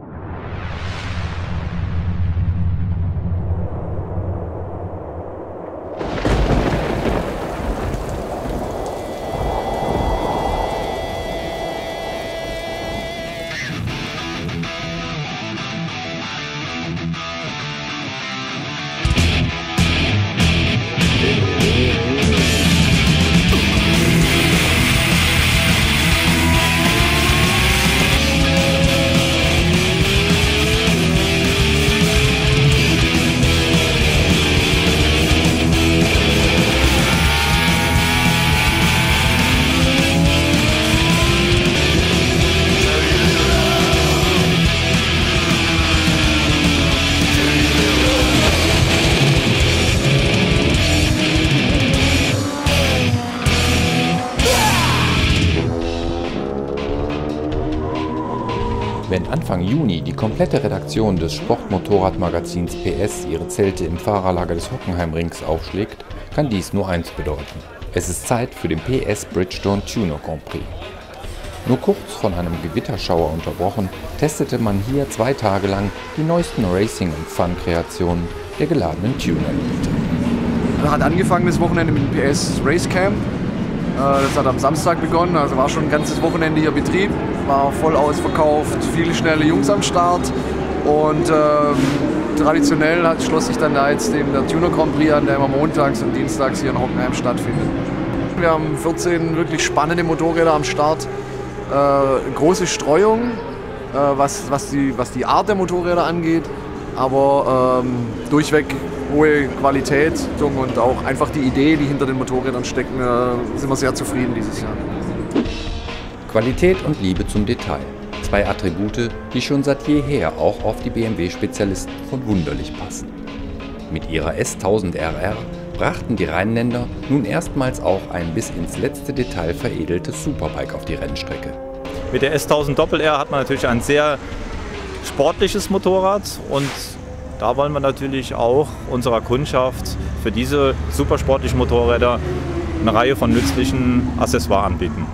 あ! Anfang Juni die komplette Redaktion des Sportmotorradmagazins PS ihre Zelte im Fahrerlager des Hockenheimrings aufschlägt, kann dies nur eins bedeuten. Es ist Zeit für den PS Bridgestone Tuner Grand Prix. Nur kurz von einem Gewitterschauer unterbrochen, testete man hier zwei Tage lang die neuesten Racing- und Fun-Kreationen der geladenen Tuner-Elite. Hat angefangen das Wochenende mit dem PS Race Camp. Äh, das hat am Samstag begonnen, also war schon ein ganzes Wochenende hier Betrieb. War voll ausverkauft, viele schnelle Jungs am Start. Und ähm, traditionell hat, schloss sich dann da jetzt dem der Tuner Grand Prix an, der immer montags und dienstags hier in Hockenheim stattfindet. Wir haben 14 wirklich spannende Motorräder am Start, äh, große Streuung, äh, was, was, die, was die Art der Motorräder angeht, aber ähm, durchweg hohe Qualität und auch einfach die Idee, die hinter den Motorrädern stecken, sind wir sehr zufrieden dieses Jahr. Qualität und Liebe zum Detail. Zwei Attribute, die schon seit jeher auch auf die BMW-Spezialisten von Wunderlich passen. Mit ihrer S1000RR brachten die Rheinländer nun erstmals auch ein bis ins letzte Detail veredeltes Superbike auf die Rennstrecke. Mit der S1000 Doppel-R hat man natürlich ein sehr sportliches Motorrad und da wollen wir natürlich auch unserer Kundschaft für diese supersportlichen Motorräder eine Reihe von nützlichen Accessoires anbieten.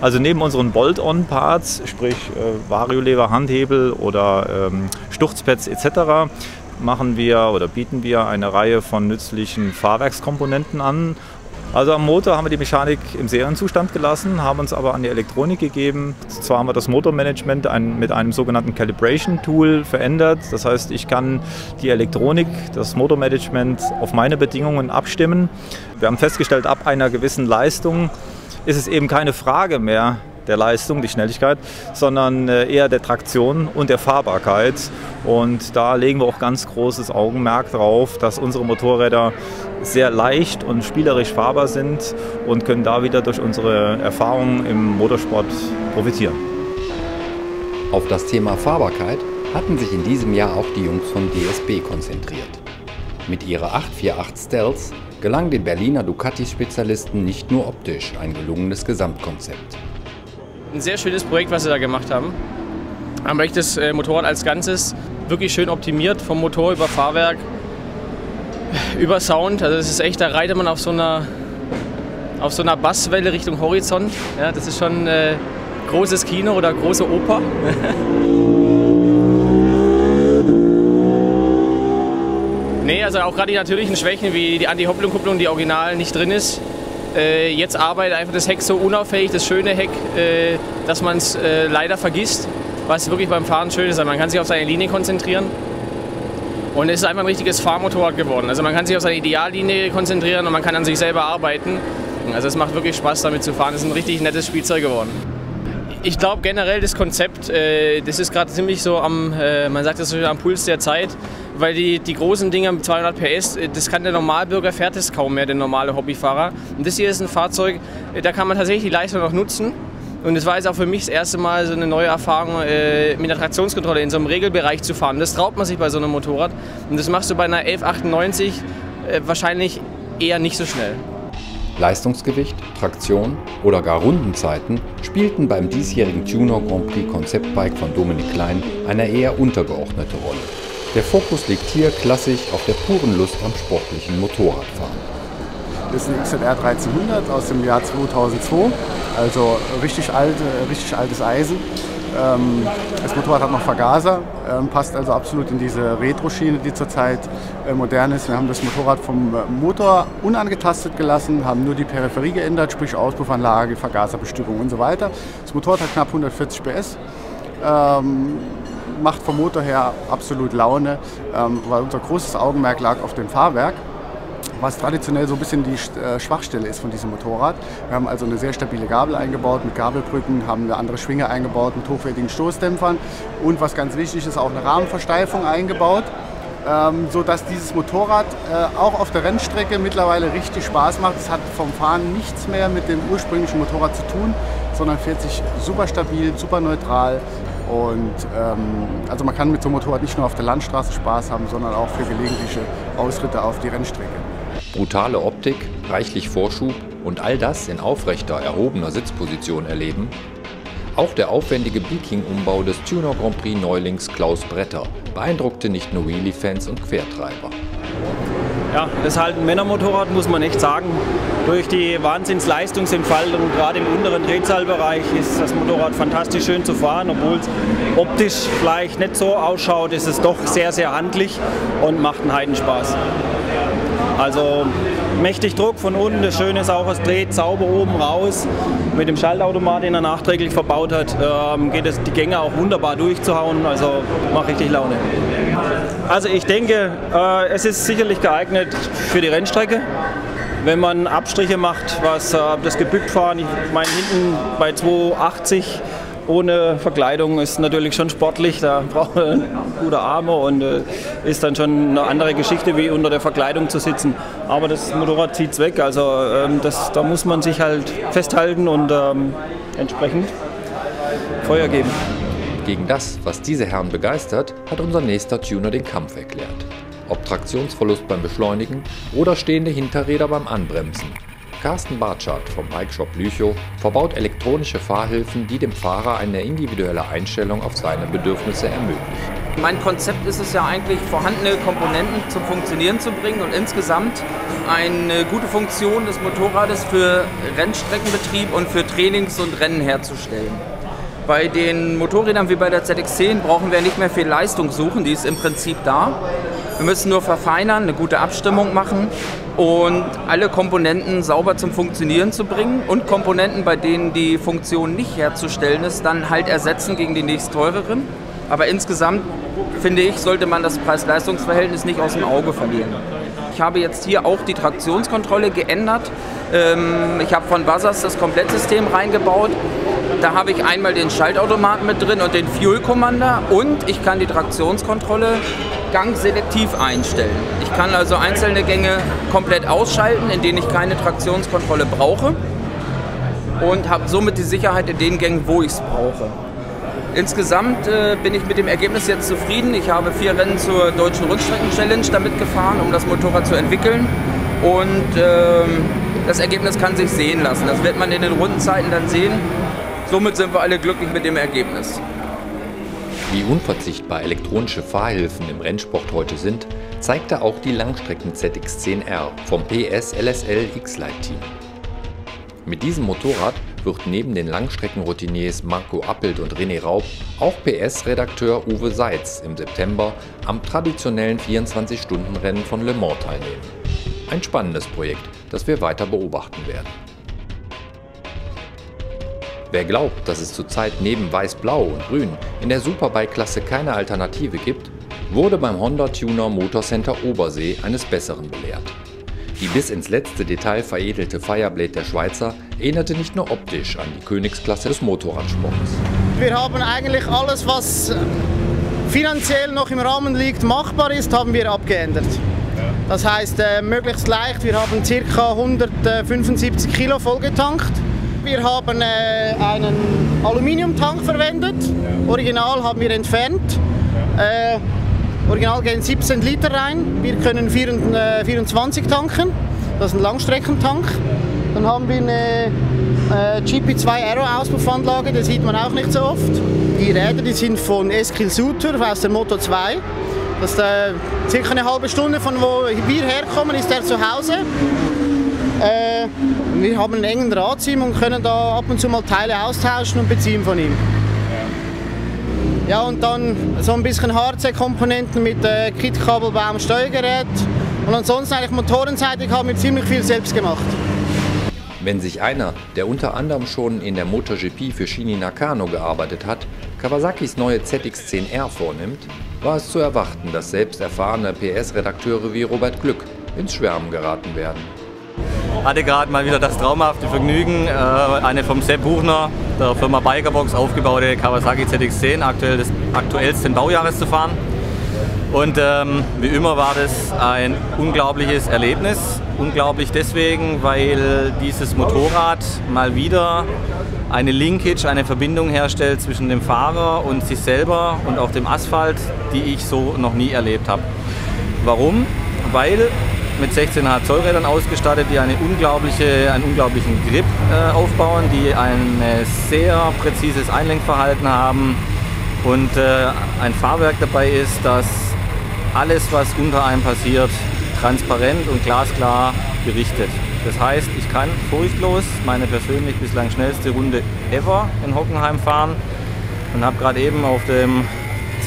Also neben unseren Bolt-on-Parts, sprich äh, Variolever, Handhebel oder ähm, Sturzpads etc., machen wir oder bieten wir eine Reihe von nützlichen Fahrwerkskomponenten an. Also am Motor haben wir die Mechanik im Serienzustand gelassen, haben uns aber an die Elektronik gegeben. Zwar haben wir das Motormanagement mit einem sogenannten Calibration Tool verändert. Das heißt, ich kann die Elektronik, das Motormanagement auf meine Bedingungen abstimmen. Wir haben festgestellt, ab einer gewissen Leistung ist es eben keine Frage mehr der Leistung, die Schnelligkeit, sondern äh, eher der Traktion und der Fahrbarkeit. Und da legen wir auch ganz großes Augenmerk drauf, dass unsere Motorräder sehr leicht und spielerisch fahrbar sind und können da wieder durch unsere Erfahrungen im Motorsport profitieren. Auf das Thema Fahrbarkeit hatten sich in diesem Jahr auch die Jungs von DSB konzentriert. Mit ihrer 848 Stealth gelang den Berliner Ducati-Spezialisten nicht nur optisch ein gelungenes Gesamtkonzept. Ein sehr schönes Projekt, was sie da gemacht haben. Haben echt das äh, Motorrad als Ganzes wirklich schön optimiert, vom Motor über Fahrwerk, über Sound. Also das ist echt, da reitet man auf so einer, auf so einer Basswelle Richtung Horizont. Ja, das ist schon äh, großes Kino oder große Oper. Nee, also auch gerade die natürlichen Schwächen wie die Anti-Hopplung-Kupplung, die original nicht drin ist. Äh, jetzt arbeitet einfach das Heck so unauffällig, das schöne Heck, äh, dass man es äh, leider vergisst, was wirklich beim Fahren schön ist. Also man kann sich auf seine Linie konzentrieren. Und es ist einfach ein richtiges Fahrmotorrad geworden. Also man kann sich auf seine Ideallinie konzentrieren und man kann an sich selber arbeiten. Also es macht wirklich Spaß damit zu fahren. Es ist ein richtig nettes Spielzeug geworden. Ich glaube generell das Konzept, äh, das ist gerade ziemlich so am, äh, man sagt das so am Puls der Zeit weil die, die großen Dinger mit 200 PS, äh, das kann der Normalbürger fährt es kaum mehr, der normale Hobbyfahrer. Und das hier ist ein Fahrzeug, da kann man tatsächlich die Leistung noch nutzen. Und es war jetzt auch für mich das erste Mal so eine neue Erfahrung, äh, mit der Traktionskontrolle in so einem Regelbereich zu fahren. Das traut man sich bei so einem Motorrad. Und das machst du bei einer 1198 äh, wahrscheinlich eher nicht so schnell. Leistungsgewicht, Traktion oder gar Rundenzeiten spielten beim diesjährigen Tuner Grand Prix Konzeptbike von Dominik Klein eine eher untergeordnete Rolle. Der Fokus liegt hier klassisch auf der puren Lust am sportlichen Motorradfahren. Das ist ein XLR 1300 aus dem Jahr 2002, also richtig, alt, richtig altes Eisen. Ähm, das Motorrad hat noch Vergaser, ähm, passt also absolut in diese Retro-Schiene, die zurzeit äh, modern ist. Wir haben das Motorrad vom äh, Motor unangetastet gelassen, haben nur die Peripherie geändert, sprich Auspuffanlage, Vergaserbestückung und so weiter. Das Motorrad hat knapp 140 PS. Ähm, macht vom Motor her absolut Laune, weil unser großes Augenmerk lag auf dem Fahrwerk was traditionell so ein bisschen die äh, Schwachstelle ist von diesem Motorrad. Wir haben also eine sehr stabile Gabel eingebaut mit Gabelbrücken, haben eine andere Schwinge eingebaut mit hochwertigen Stoßdämpfern und was ganz wichtig ist, auch eine Rahmenversteifung eingebaut. Ähm, so dass dieses Motorrad äh, auch auf der Rennstrecke mittlerweile richtig Spaß macht. Es hat vom Fahren nichts mehr mit dem ursprünglichen Motorrad zu tun, sondern fährt sich super stabil, super neutral. Und ähm, also man kann mit so einem Motorrad nicht nur auf der Landstraße Spaß haben, sondern auch für gelegentliche Ausritte auf die Rennstrecke. Brutale Optik, reichlich Vorschub und all das in aufrechter, erhobener Sitzposition erleben? Auch der aufwendige Beaking-Umbau des Tuner Grand Prix Neulings Klaus Bretter beeindruckte nicht nur Wheelie-Fans und Quertreiber. Ja, das ist halt ein Männermotorrad, muss man echt sagen. Durch die Wahnsinnsleistungsentfaltung, gerade im unteren Drehzahlbereich, ist das Motorrad fantastisch schön zu fahren. Obwohl es optisch vielleicht nicht so ausschaut, ist es doch sehr, sehr handlich und macht einen Heidenspaß. Also mächtig Druck von unten, das Schöne ist auch, es dreht sauber oben raus. Mit dem Schaltautomat, den er nachträglich verbaut hat, ähm, geht es die Gänge auch wunderbar durchzuhauen, also macht richtig Laune. Also ich denke, äh, es ist sicherlich geeignet für die Rennstrecke wenn man Abstriche macht, was äh, das Gebücktfahren, ich meine hinten bei 280 ohne Verkleidung ist natürlich schon sportlich, da braucht man gute Arme und äh, ist dann schon eine andere Geschichte, wie unter der Verkleidung zu sitzen. Aber das Motorrad zieht es weg, also ähm, das, da muss man sich halt festhalten und ähm, entsprechend Feuer geben. Gegen das, was diese Herren begeistert, hat unser nächster Tuner den Kampf erklärt. Ob Traktionsverlust beim Beschleunigen oder stehende Hinterräder beim Anbremsen. Carsten Bartschardt vom Bikeshop Lüchow verbaut elektronische Fahrhilfen, die dem Fahrer eine individuelle Einstellung auf seine Bedürfnisse ermöglichen. Mein Konzept ist es ja eigentlich, vorhandene Komponenten zum Funktionieren zu bringen und insgesamt eine gute Funktion des Motorrades für Rennstreckenbetrieb und für Trainings und Rennen herzustellen. Bei den Motorrädern wie bei der ZX10 brauchen wir nicht mehr viel Leistung suchen, die ist im Prinzip da. Wir müssen nur verfeinern, eine gute Abstimmung machen und alle Komponenten sauber zum Funktionieren zu bringen und Komponenten, bei denen die Funktion nicht herzustellen ist, dann halt ersetzen gegen die nächst teureren. Aber insgesamt finde ich, sollte man das Preis-Leistungs-Verhältnis nicht aus dem Auge verlieren. Ich habe jetzt hier auch die Traktionskontrolle geändert. Ähm, ich habe von Buzzers das Komplettsystem reingebaut. Da habe ich einmal den Schaltautomaten mit drin und den Fuel Commander und ich kann die Traktionskontrolle gangselektiv einstellen. Ich kann also einzelne Gänge komplett ausschalten, in denen ich keine Traktionskontrolle brauche und habe somit die Sicherheit in den Gängen, wo ich es brauche. Insgesamt äh, bin ich mit dem Ergebnis jetzt zufrieden. Ich habe vier Rennen zur Deutschen Rundstrecken-Challenge damit gefahren, um das Motorrad zu entwickeln. Und ähm, das Ergebnis kann sich sehen lassen. Das wird man in den Rundenzeiten dann sehen. Somit sind wir alle glücklich mit dem Ergebnis. Wie unverzichtbar elektronische Fahrhilfen im Rennsport heute sind, zeigte auch die Langstrecken ZX10R vom PS LSL X-Lite Team. Mit diesem Motorrad wird neben den Langstreckenroutiniers Marco Appelt und René Raub auch PS-Redakteur Uwe Seitz im September am traditionellen 24-Stunden-Rennen von Le Mans teilnehmen. Ein spannendes Projekt, das wir weiter beobachten werden. Wer glaubt, dass es zurzeit neben Weiß-Blau und Grün in der Superbike-Klasse keine Alternative gibt, wurde beim Honda Tuner Motorcenter Obersee eines Besseren belehrt. Die bis ins letzte Detail veredelte Fireblade der Schweizer erinnerte nicht nur optisch an die Königsklasse des Motorradsports. Wir haben eigentlich alles, was finanziell noch im Rahmen liegt, machbar ist, haben wir abgeändert. Das heißt, äh, möglichst leicht, wir haben ca. 175 Kilo vollgetankt. Wir haben äh, einen Aluminiumtank verwendet. Original haben wir entfernt. Äh, original gehen 17 Liter rein. Wir können 24 äh, tanken. Das ist ein Langstreckentank. Dann haben wir eine äh, GP2 Aero Auspuffanlage, das sieht man auch nicht so oft. Die Räder die sind von Eskil Suter aus der Moto 2. Das ist äh, circa eine halbe Stunde von wo wir herkommen, ist er zu Hause. Äh, wir haben einen engen Draht zu ihm und können da ab und zu mal Teile austauschen und beziehen von ihm. Ja, und dann so ein bisschen HRC-Komponenten mit äh, Kit-Kabelbaum, Steuergerät. Und ansonsten eigentlich motorenseitig haben wir ziemlich viel selbst gemacht. Wenn sich einer, der unter anderem schon in der MotoGP für Shini Nakano gearbeitet hat, Kawasakis neue ZX-10R vornimmt, war es zu erwarten, dass selbst erfahrene PS-Redakteure wie Robert Glück ins Schwärmen geraten werden. Hatte gerade mal wieder das traumhafte Vergnügen, äh, eine vom Sepp Buchner, der Firma Bikerbox aufgebaute Kawasaki ZX-10 aktuell des aktuellsten Baujahres zu fahren. Und ähm, wie immer war das ein unglaubliches Erlebnis. Unglaublich deswegen, weil dieses Motorrad mal wieder eine Linkage, eine Verbindung herstellt zwischen dem Fahrer und sich selber und auch dem Asphalt, die ich so noch nie erlebt habe. Warum? Weil mit 16H Zollrädern ausgestattet, die eine unglaubliche, einen unglaublichen Grip äh, aufbauen, die ein sehr präzises Einlenkverhalten haben und äh, ein Fahrwerk dabei ist, das alles, was unter einem passiert, transparent und glasklar berichtet. Das heißt, ich kann furchtlos meine persönlich bislang schnellste Runde ever in Hockenheim fahren und habe gerade eben auf dem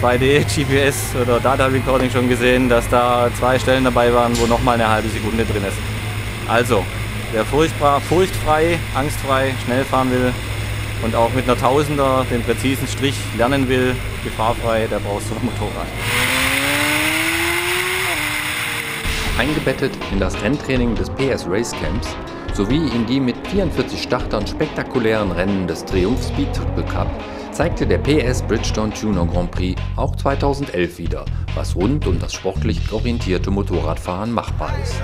2D GPS oder Data Recording schon gesehen, dass da zwei Stellen dabei waren, wo nochmal eine halbe Sekunde drin ist. Also, wer furchtbar, furchtfrei, angstfrei, schnell fahren will und auch mit einer Tausender den präzisen Strich lernen will, gefahrfrei, der braucht so ein Motorrad. eingebettet in das Renntraining des PS Race Camps sowie in die mit 44 Startern spektakulären Rennen des Triumph Speed Triple Cup zeigte der PS Bridgestone Tuner Grand Prix auch 2011 wieder, was rund um das sportlich orientierte Motorradfahren machbar ist.